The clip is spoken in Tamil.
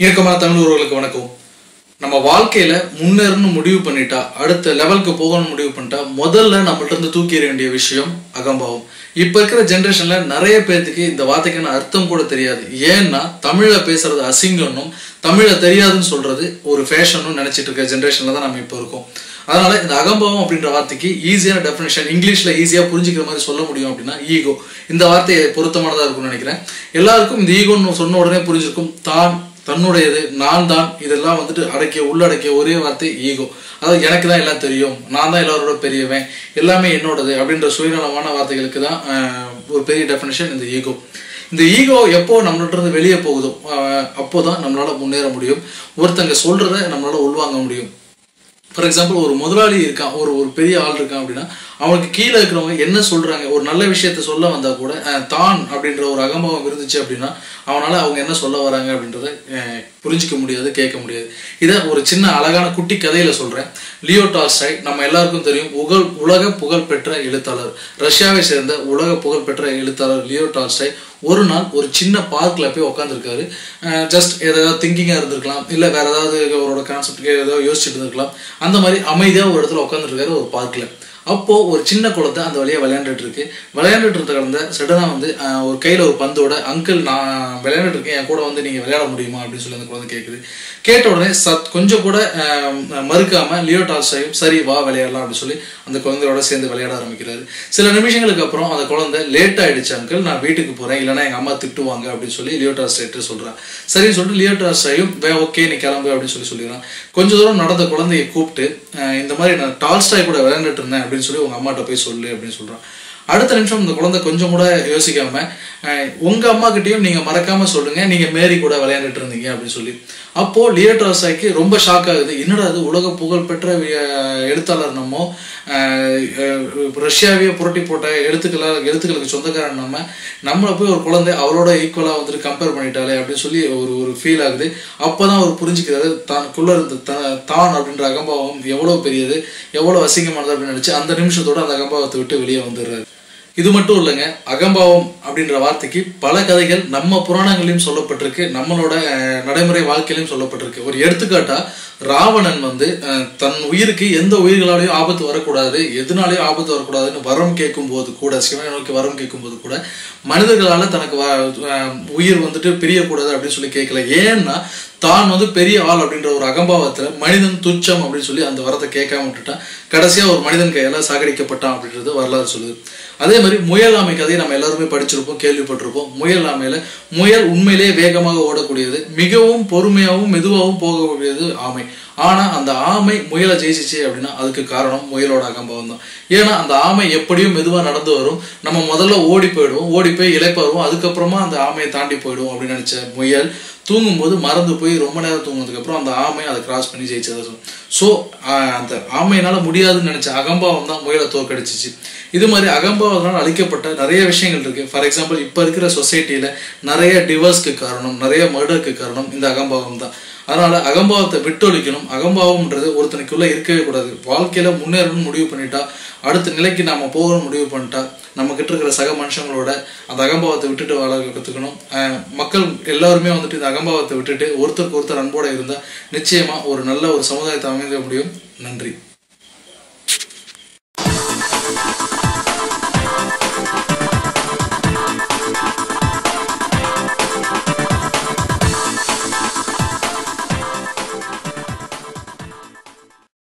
இயக்கமான தமிழ் உறவுகளுக்கு வணக்கம். நம்ம வாழ்க்கையில முன்னேறணும் முடிவு பண்ணிட்டா அடுத்த லெவலுக்கு போகணும்னு முடிவு பண்ணிட்டா முதல்ல நம்மள்ட்ட இருந்து தூக்கி எறிய வேண்டிய விஷயம் அகம்பாவம். இப்ப இருக்கிற ஜென்ரேஷன்ல நிறைய பேர்த்துக்கு இந்த வார்த்தைக்கான அர்த்தம் கூட தெரியாது. ஏன்னா தமிழ்ல பேசுறது அசிங்கம்னும் தமிழை தெரியாதுன்னு சொல்றது ஒரு ஃபேஷனும் நினைச்சிட்டு இருக்க ஜென்ரேஷன்ல தான் நம்ம இப்போ இருக்கோம். அதனால இந்த அகம்பாவம் அப்படின்ற வார்த்தைக்கு ஈஸியான டெஃபினேஷன் இங்கிலீஷ்ல ஈஸியா புரிஞ்சுக்கிற மாதிரி சொல்ல முடியும் அப்படின்னா ஈகோ இந்த வார்த்தை பொருத்தமானதா இருக்கும்னு நினைக்கிறேன். எல்லாருக்கும் இந்த ஈகோன்னு சொன்ன உடனே புரிஞ்சிருக்கும். தான் தன்னுடையது. நான் தான் இதெல்லாம் வந்துட்டு அடக்கிய உள்ளடக்கிய ஒரே வார்த்தை ஈகோ. அதாவது எனக்கு தான் எல்லாம் தெரியும். நான் தான் எல்லாரோட பெரியவன். எல்லாமே என்னோடது அப்படின்ற சுயநலமான வார்த்தைகளுக்கு தான் ஒரு பெரிய டெஃபினேஷன் இந்த ஈகோ. இந்த ஈகோ எப்போ நம்மள்ட்ட வெளியே போகுதோ அப்போ அப்போதான் நம்மளால முன்னேற முடியும். ஒருத்தங்க சொல்றத நம்மளால உள்வாங்க முடியும். ஃபார் எக்ஸாம்பிள் ஒரு முதலாளி இருக்கான் ஒரு ஒரு பெரிய ஆள் இருக்கான் அப்படின்னா அவனுக்கு கீழே இருக்கிறவங்க என்ன சொல்றாங்க? ஒரு நல்ல விஷயத்த சொல்ல வந்தா கூட தான் அப்படின்ற ஒரு அகம்பாவம் இருந்துச்சு அப்படின்னா அவனால அவங்க என்ன சொல்ல வராங்க அப்படின்றத புரிஞ்சிக்க முடியாது கேட்க முடியாது. இதை ஒரு சின்ன அழகான குட்டி கதையில சொல்றேன். லியோ டால்ஸ்டாய் நம்ம எல்லாருக்கும் தெரியும் உகழ் உலக புகழ் பெற்ற எழுத்தாளர். ரஷ்யாவை சேர்ந்த உலக புகழ் பெற்ற எழுத்தாளர் லியோ டால்ஸ்டாய் ஒரு நாள் ஒரு சின்ன பார்க்கில் போய் உட்காந்துருக்காரு ஜஸ்ட் ஏதாவது திங்கிங்காக இருந்திருக்கலாம் இல்லை வேற ஏதாவது அவரோட கான்செப்டுக்கு ஏதாவது யோசிச்சுட்டு இருந்திருக்கலாம். அந்த மாதிரி அமைதியாக ஒரு இடத்துல உட்காந்துருக்காரு ஒரு பார்க்கில் அப்போது ஒரு சின்ன குழந்தை அந்த வழியாக விளையாண்டுட்டு இருக்கு விளையாண்டுட்டு இருந்த குழந்தை சடனாக வந்து ஒரு கையில் ஒரு பந்தோட அங்கிள் நான் விளையாண்டுட்டு இருக்கேன் என் கூட வந்து நீங்கள் விளையாட முடியுமா? அப்படின்னு சொல்லி அந்த குழந்தை கேட்குது கேட்ட உடனே சத் கொஞ்சம் கூட மறுக்காமல் லியோ டால்ஸ்டாயும் சரி வா விளையாடலாம் அப்படின்னு சொல்லி அந்த குழந்தையோட சேர்ந்து விளையாட ஆரம்பிக்கிறாரு. சில நிமிஷங்களுக்கு அப்புறம் அந்த குழந்தை லேட் ஆயிடுச்சு அங்கிள் நான் வீட்டுக்கு போகிறேன் இல்லைன்னா எங்கள் அம்மா திட்டுவாங்க அப்படின்னு சொல்லி லியோ டால்ஸ்டாய்ட்டு சொல்கிறான் சரின்னு சொல்லிட்டு லியோ வே ஓகே நீ கிளம்பு அப்படின்னு சொல்லி சொல்லிடுறான். கொஞ்ச தூரம் நடந்த குழந்தையை கூப்பிட்டு இந்த மாதிரி நான் டால்ஸ்டாய் கூட விளையாண்டுட்டு இருந்தேன் அப்படின்னு சொல்லி உங்க அம்மாட்ட போய் சொல்லு அப்படின்னு சொல்றான். அடுத்த நிமிஷம் இந்த குழந்தை கொஞ்சம் கூட யோசிக்காம உங்க அம்மா கிட்டயும் நீங்க மறக்காம சொல்லுங்க நீங்க மேரி கூட விளையாண்டுட்டு இருந்தீங்க அப்படின்னு சொல்லி. அப்போ லியோ ரொம்ப ஷாக் ஆகுது. என்னடா அது உலக புகழ்பெற்ற எழுத்தாளர் நம்ம ரஷ்யாவையே புரட்டி போட்ட எழுத்துக்கள எழுத்துக்களுக்கு சொந்தக்காரன் நம்ம நம்மளை போய் ஒரு குழந்தை அவரோட ஈக்குவலாக வந்துட்டு கம்பேர் பண்ணிட்டாலே அப்படின்னு சொல்லி ஒரு ஒரு ஃபீல் ஆகுது. அப்போதான் அவர் புரிஞ்சுக்கிறாரு தனக்குள்ள இருந்த த- தான் அப்படின்ற அகம்பாவம் எவ்வளோ பெரியது எவ்வளோ அசிங்கமானது அப்படின்னு நினச்சி அந்த நிமிஷத்தோட அந்த அகம்பாவத்தை விட்டு வெளியே வந்துடுறாரு. இது மட்டும் இல்லைங்க அகம்பாவம் அப்படின்ற வார்த்தைக்கு பல கதைகள் நம்ம புராணங்களையும் சொல்லப்பட்டிருக்கு நம்மளோட நடைமுறை வாழ்க்கையிலும் சொல்லப்பட்டிருக்கு. ஒரு எடுத்துக்காட்டா ராவணன் வந்து தன் உயிருக்கு எந்த உயிர்களாலையும் ஆபத்து வரக்கூடாது எதனாலையும் ஆபத்து வரக்கூடாதுன்னு வரம் கேட்கும் போது கூட சிவனை நோக்கி வரம் கேட்கும் போது கூட மனிதர்களால் தனக்கு வ- உயிர் வந்துட்டு பிரியக்கூடாது அப்படின்னு சொல்லி கேட்கல. ஏன்னா தான் வந்து பெரிய ஆள் அப்படின்ற ஒரு அகம்பாவத்தில் மனிதன் துச்சம் அப்படின்னு சொல்லி அந்த வரத்தை கேட்காம விட்டுட்டான். கடைசியாக ஒரு மனிதன் கையால் சாகடிக்கப்பட்டான் அப்படின்றது வரலாறு சொல்லுது. அதே மாதிரி முயல் ஆமை கதையை நம்ம எல்லாருமே படிச்சிருப்போம் கேள்விப்பட்டிருப்போம். முயல் ஆமையில் முயல் உண்மையிலேயே வேகமாக ஓடக்கூடியது மிகவும் பொறுமையாகவும் மெதுவாகவும் போகக்கூடியது ஆமை. ஆனா அந்த ஆமை முயலை ஜெயிச்சிச்சு அப்படின்னா அதுக்கு காரணம் முயலோட அகம்பாவம் தான். ஏன்னா அந்த ஆமை எப்படியும் மெதுவா நடந்து வரும். நம்ம முதல்ல ஓடி போயிடுவோம். ஓடி போய் இழைப்பாருவோம் அதுக்கப்புறமா அந்த ஆமையை தாண்டி போயிடுவோம் அப்படின்னு நினைச்ச முயல் தூங்கும்போது மறந்து போய் ரொம்ப நேரம் தூங்குனதுக்கு அப்புறம் அந்த ஆமை அதை கிராஸ் பண்ணி ஜெயிச்சதா சொல்லும் ஸோ அந்த ஆமையினால முடியாதுன்னு நினைச்ச அகம்பாவம் தான் முயலை தோற்கடிச்சிச்சு. இது மாதிரி அகம்பாவத்தினால் அழிக்கப்பட்ட நிறைய விஷயங்கள் இருக்கு. ஃபார் எக்ஸாம்பிள் இப்போ இருக்கிற சொசைட்டியில நிறைய டிவர்ஸ்க்கு காரணம் நிறைய மர்டருக்கு காரணம் இந்த அகம்பாவம் தான். அதனால அகம்பாவத்தை விட்டொழிக்கணும். அகம்பாவம்ன்றது ஒருத்தனுக்குள்ள இருக்கவே கூடாது. வாழ்க்கையில முன்னேறணும்னு முடிவு பண்ணிட்டா அடுத்த நிலைக்கு நாம போகணும் முடிவு பண்ணிட்டா நம்ம கிட்ட இருக்கிற சக மனுஷங்களோட அந்த அகம்பாவத்தை விட்டுட்டு வாழ கற்றுக்கணும் மக்கள் எல்லாருமே வந்துட்டு இந்த அகம்பாவத்தை விட்டுட்டு ஒருத்தருக்கு ஒருத்தர் அன்போட இருந்தா நிச்சயமா ஒரு நல்ல ஒரு சமுதாயத்தை அமைக்க முடியும். நன்றி.